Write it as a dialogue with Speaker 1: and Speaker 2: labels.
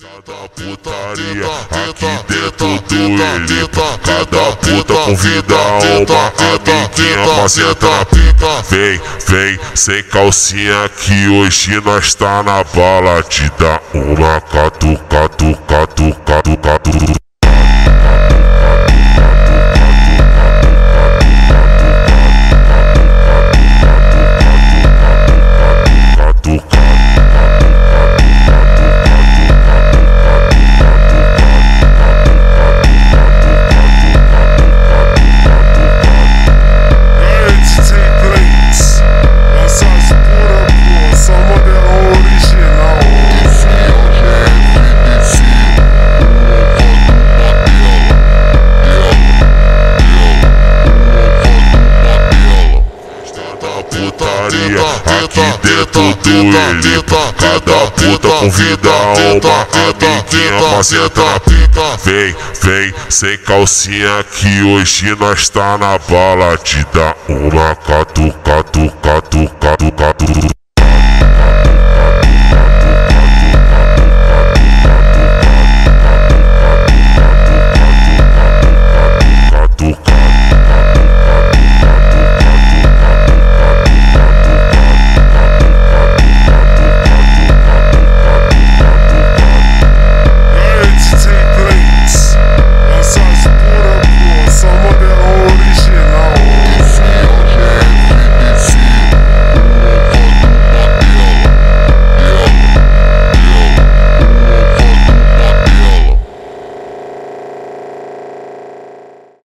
Speaker 1: Da putaria aqui dentro do Elita Cada puta convida uma amiguinha pra sentar Vem, vem, sem calcinha que hoje nós tá na bala. Te dá uma catu, catu, catu, catu, putaria aqui dentro do Elita Cada puta convida uma. amiguinha pra sentar Vem, vem, sem calcinha que hoje nós tá na bala Te dá uma catu,